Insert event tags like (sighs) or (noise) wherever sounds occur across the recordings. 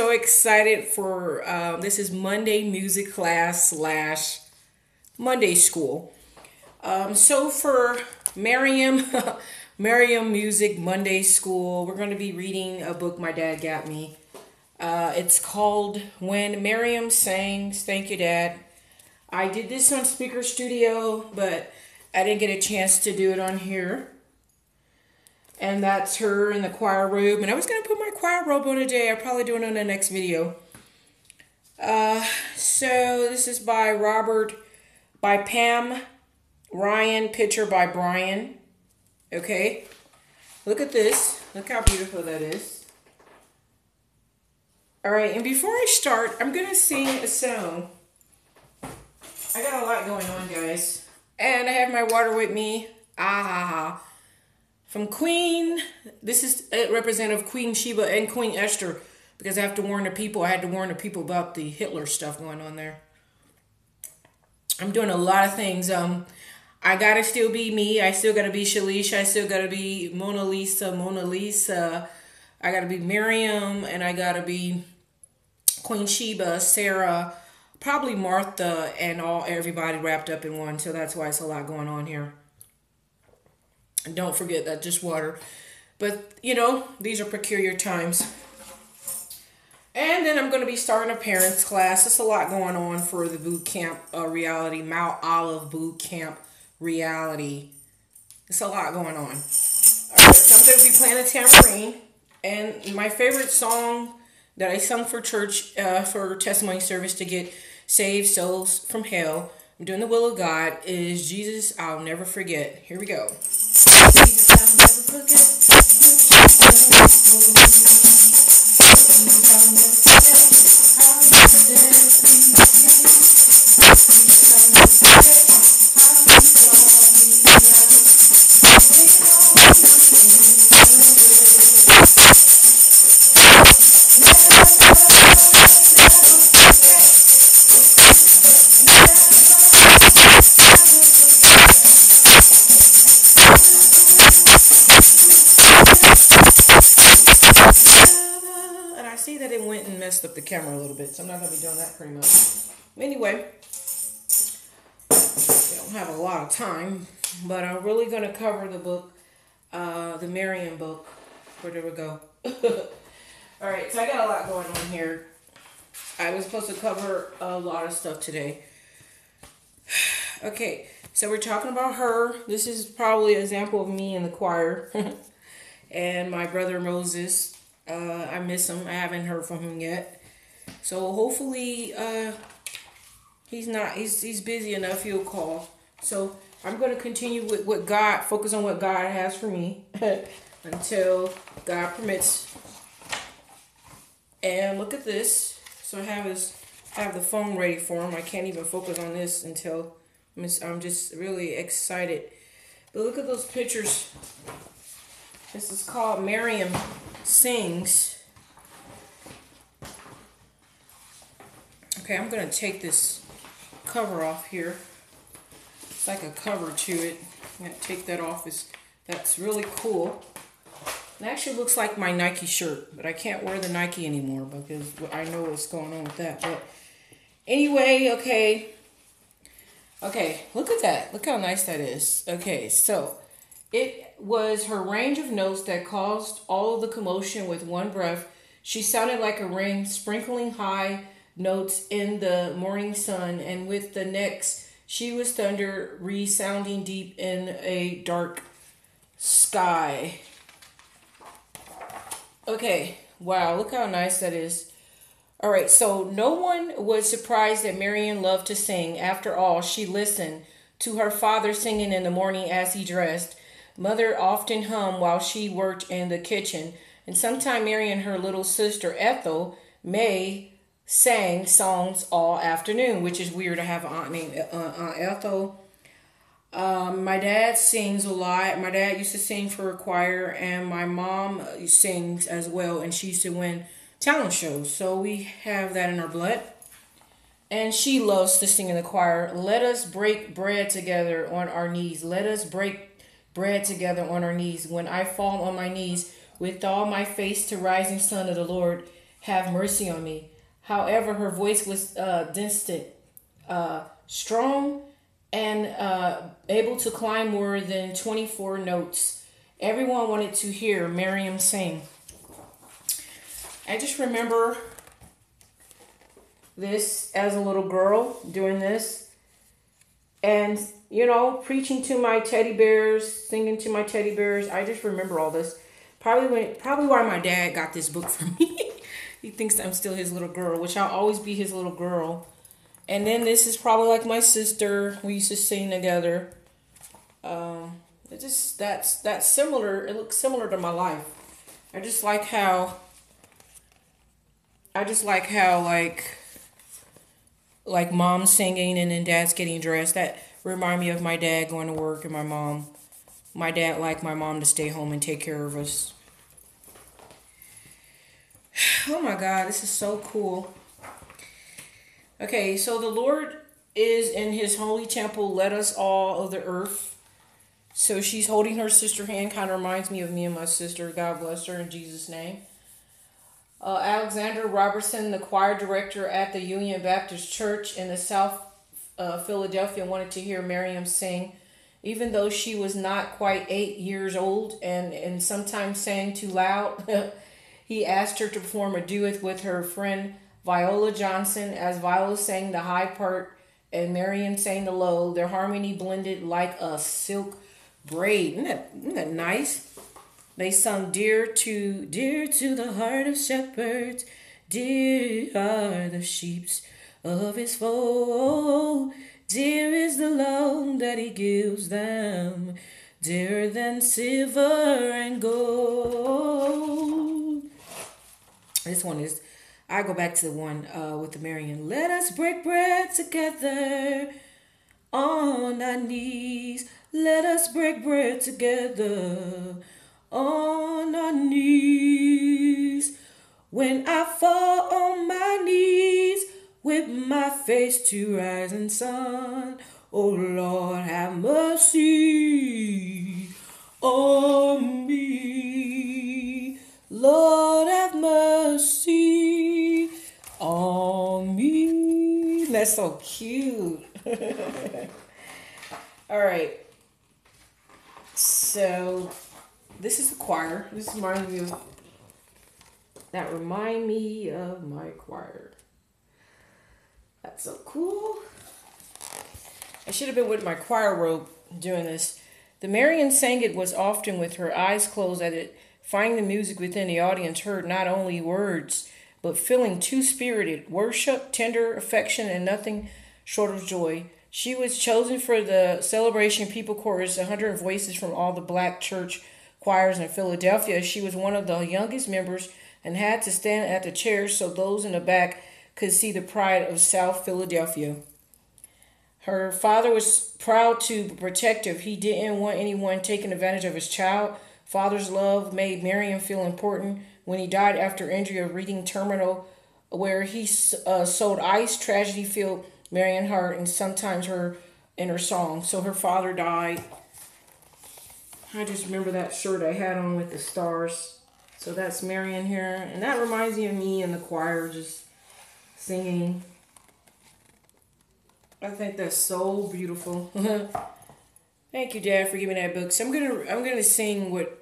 so excited for uh, this is Monday music class slash Monday school. Um, so for Miriam, (laughs) Miriam Music Monday School, we're going to be reading a book my dad got me. Uh, it's called When Miriam Sings. Thank you, Dad. I did this on Spreaker Studio, but I didn't get a chance to do it on here. And that's her in the choir robe. And I was going to put my choir robe on today. I'll probably do it on the next video. Uh, so this is by Robert, by Pam Ryan, picture by Brian. Okay. Look at this. Look how beautiful that is. All right, and before I start, I'm going to sing a song. I got a lot going on, guys. And I have my water with me. Ah ha ha. From Queen, this is a representative Queen Sheba and Queen Esther because I have to warn the people. I had to warn the people about the Hitler stuff going on there. I'm doing a lot of things. Um, I gotta still be me. I still gotta be Shalish. I still gotta be Mona Lisa. Mona Lisa. I gotta be Miriam, and I gotta be Queen Sheba, Sarah, probably Martha, and all everybody wrapped up in one. So that's why it's a lot going on here. And don't forget that just water. But, you know, these are peculiar times. And then I'm going to be starting a parents class. There's a lot going on for the boot camp uh, reality, Mount Olive boot camp reality. It's a lot going on. All right, so I'm going to be playing a tambourine. And my favorite song that I sung for church uh, for testimony service to get saved souls from hell I'm doing the will of God is Jesus I'll never forget. Here we go. I'll never forget. Messed up the camera a little bit, so I'm not going to be doing that pretty much. Anyway, we don't have a lot of time, but I'm really going to cover the book, uh, the Miriam book. Where did we go? (laughs) All right, so I got a lot going on here. I was supposed to cover a lot of stuff today. (sighs) Okay, so we're talking about her. This is probably an example of me in the choir. (laughs) and my brother Moses. Uh, I miss him. I haven't heard from him yet. So hopefully uh, he's not he's he's busy enough he'll call. So I'm going to continue with what God focus on what God has for me (laughs) until God permits. And look at this. So I have his I have the phone ready for him. I can't even focus on this until I'm just really excited. But look at those pictures. This is called Miriam sings. Okay, I'm going to take this cover off here. It's like a cover to it. I'm going to take that off. It's, that's really cool. It actually looks like my Nike shirt, but I can't wear the Nike anymore because I know what's going on with that. But anyway, okay. Okay, look at that. Look how nice that is. Okay, so it was her range of notes that caused all the commotion with one breath. She sounded like a ring, sprinkling high notes in the morning sun, and with the next, she was thunder resounding deep in a dark sky. Okay, wow, look how nice that is. All right, so no one was surprised that Marian loved to sing. After all, she listened to her father singing in the morning as he dressed. Mother often hummed while she worked in the kitchen, and sometime Mary and her little sister Ethel May sang songs all afternoon, which is weird to have an aunt named uh, Aunt Ethel. Um, my dad sings a lot. My dad used to sing for a choir, and my mom sings as well, and she used to win talent shows. So we have that in our blood. And she loves to sing in the choir. Let us break bread together on our knees. Let us break bread together on our knees. When I fall on my knees with all my face to rising sun of the Lord, have mercy on me. However, her voice was uh, distant, uh, strong, and uh, able to climb more than 24 notes. Everyone wanted to hear Miriam sing. I just remember this as a little girl doing this and you know preaching to my teddy bears singing to my teddy bears i just remember all this. Probably when probably why my dad got this book for (laughs) me. He thinks i'm still his little girl which i'll always be his little girl. And then this is probably like my sister. We used to sing together. Um it just that's that's similar. It looks similar to my life. I just like how i just like how like like mom singing and then dad's getting dressed. That remind me of my dad going to work and my mom. My dad liked my mom to stay home and take care of us. (sighs) Oh my God, this is so cool. Okay, so the Lord is in his holy temple. Let us all of the earth. So she's holding her sister hand. Kind of reminds me of me and my sister. God bless her in Jesus' name. Uh, Alexander Robertson, the choir director at the Union Baptist Church in the South uh, Philadelphia, wanted to hear Miriam sing, even though she was not quite eight years old and, and sometimes sang too loud. (laughs) he asked her to perform a duet with her friend Viola Johnson, as Viola sang the high part and Miriam sang the low. Their harmony blended like a silk braid. Isn't that, isn't that nice? They sung dear to dear to the heart of shepherds, dear are the sheeps of his fold. Dear is the love that he gives them, dearer than silver and gold. This one is, I go back to the one uh, with the Marian. Let us break bread together on our knees. Let us break bread together on our knees. When I fall on my knees with my face to rising sun, oh Lord, have mercy on me. Lord, have mercy on me. That's so cute. (laughs) All right. So this is the choir. This reminds me of that remind me of my choir. That's so cool. I should have been with my choir robe doing this. The Marian sang it was often with her eyes closed at it, finding the music within the audience heard not only words, but feeling too spirited, worship, tender affection, and nothing short of joy. She was chosen for the celebration people chorus, a 100 voices from all the black church choirs in Philadelphia. She was one of the youngest members and had to stand at the chairs so those in the back could see the pride of South Philadelphia. Her father was proud to be protective. He didn't want anyone taking advantage of his child. Father's love made Miriam feel important. When he died after injury of reading terminal, where he uh, sold ice, tragedy filled Marian heart and sometimes her in her song. So her father died I just remember that shirt I had on with the stars. So that's Marian here. And that reminds me of me in the choir just singing. I think that's so beautiful. (laughs) Thank you, Dad, for giving that book. So I'm gonna I'm gonna sing what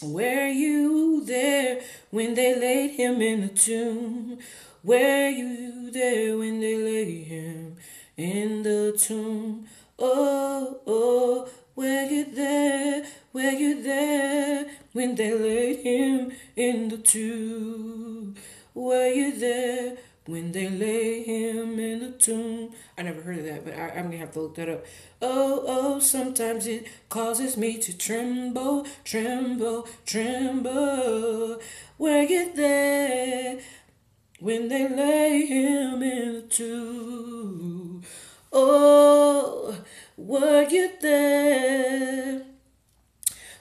Were you there when they laid him in the tomb? Were you there when they laid him in the tomb? Oh, oh, were you there? Were you there when they laid him in the tomb? Were you there when they laid him in the tomb? I never heard of that, but I, am gonna have to look that up. Oh, oh, sometimes it causes me to tremble, tremble, tremble. Were you there when they lay him in the tomb? Oh, were you there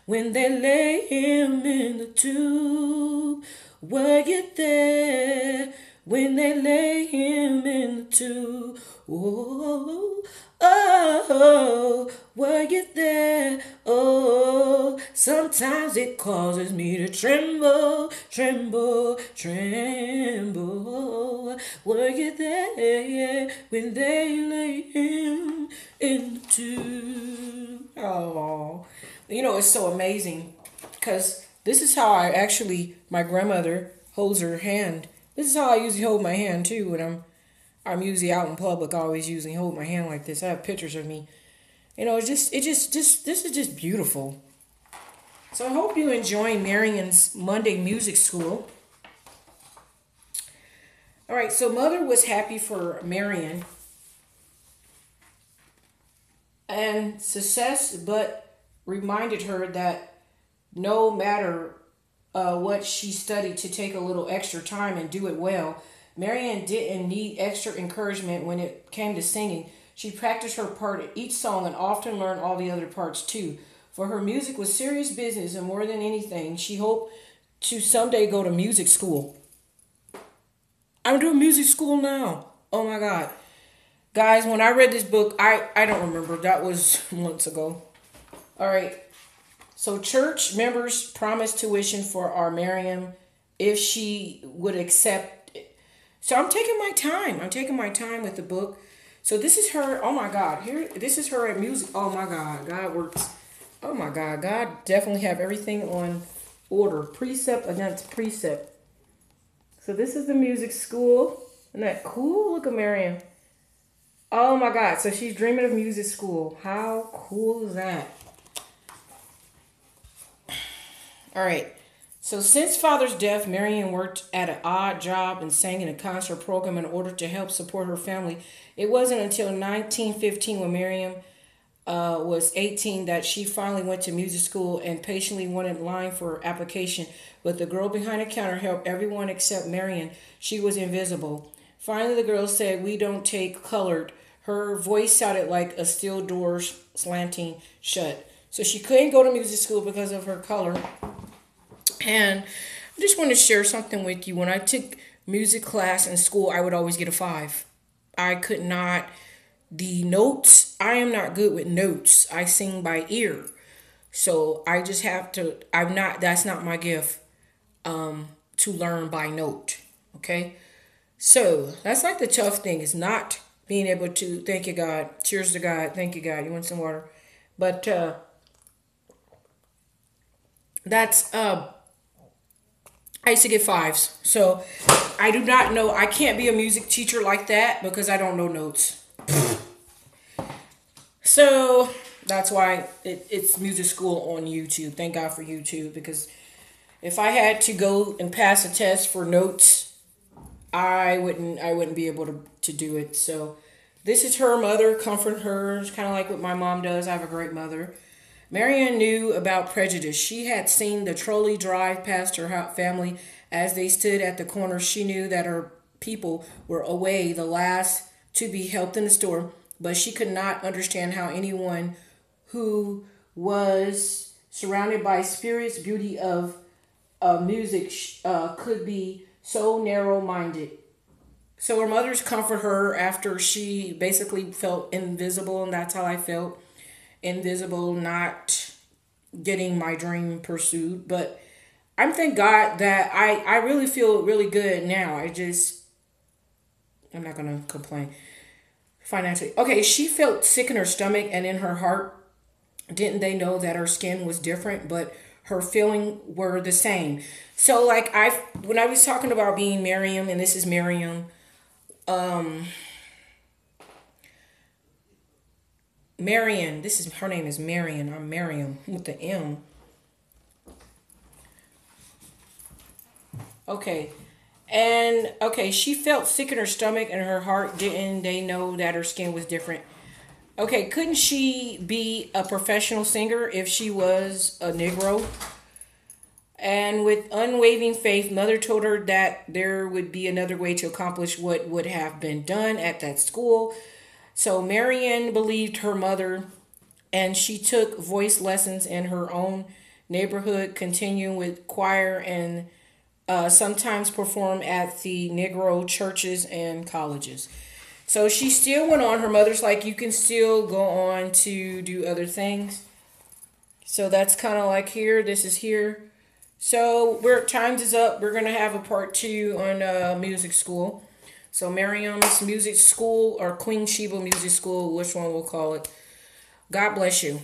when they lay him in the tomb? Were you there when they lay him in the tomb? Oh, oh, were you there? Oh, Sometimes it causes me to tremble, tremble, tremble. Were you there when they lay him in the tomb? Oh, you know, it's so amazing because this is how I actually, my grandmother holds her hand. This is how I usually hold my hand too when I'm I'm usually out in public. I always usually hold my hand like this. I have pictures of me. You know, it's just it just just this is just beautiful. So I hope you enjoy Marian's Monday music school. All right, so mother was happy for Marian and success, but reminded her that no matter uh, what she studied to take a little extra time and do it well, Marian didn't need extra encouragement when it came to singing. She practiced her part at each song and often learned all the other parts too. For her music was serious business, and more than anything, she hoped to someday go to music school. I'm doing music school now. Oh my God. Guys, when I read this book, I, I don't remember. That was (laughs) months ago. All right. So, church members promised tuition for our Miriam if she would accept it. So, I'm taking my time. I'm taking my time with the book. So, this is her. Oh my God. Here, this is her at music. Oh my God. God works. Oh my God. God definitely have everything on order, precept against precept. So, this is the music school. Isn't that cool? Look at Miriam. Oh my God. So, she's dreaming of music school. How cool is that? All right. So since father's death, Marian worked at an odd job and sang in a concert program in order to help support her family. It wasn't until 1915 when Marian uh, was 18 that she finally went to music school and patiently went in line for her application. But the girl behind the counter helped everyone except Marian. She was invisible. Finally, the girl said, We don't take colored. Her voice sounded like a steel door slanting shut. So she couldn't go to music school because of her color. And I just want to share something with you. When I took music class in school, I would always get a five. I could not, the notes, I am not good with notes. I sing by ear. So I just have to, I'm not, that's not my gift um, to learn by note. Okay. So that's like the tough thing is not being able to, thank you, God. Cheers to God. Thank you, God. You want some water? But uh, that's, uh, I used to get fives. So I do not know. I can't be a music teacher like that because I don't know notes. (laughs) so that's why it, it's music school on YouTube. Thank God for YouTube because if I had to go and pass a test for notes, I wouldn't I wouldn't be able to, to do it. So this is her mother, comfort her, kind of like what my mom does. I have a great mother. Marian knew about prejudice. She had seen the trolley drive past her family as they stood at the corner. She knew that her people were away, the last to be helped in the store, but she could not understand how anyone who was surrounded by spirits, beauty of uh, music uh, could be so narrow minded. So her mother's comfort her after she basically felt invisible, and that's how I felt invisible, not getting my dream pursued. But I'm thank God that I, I really feel really good now. I just, I'm not going to complain financially. Okay, she felt sick in her stomach and in her heart. Didn't they know that her skin was different, but her feeling were the same. So like I when I was talking about being Miriam and this is Miriam um Marian, this is her name is Marian. I'm Miriam with the M. Okay. And okay, she felt sick in her stomach and her heart didn't they know that her skin was different. Okay, couldn't she be a professional singer if she was a Negro? And with unwavering faith, Mother told her that there would be another way to accomplish what would have been done at that school. So Marian believed her mother and she took voice lessons in her own neighborhood, continuing with choir and uh, sometimes perform at the Negro churches and colleges. So she still went on. Her mother's like, you can still go on to do other things. So that's kind of like here. This is here. So we're times is up. We're gonna have a part two on uh, music school. So Miriam's music school or Queen Sheba music school, which one we'll call it. God bless you.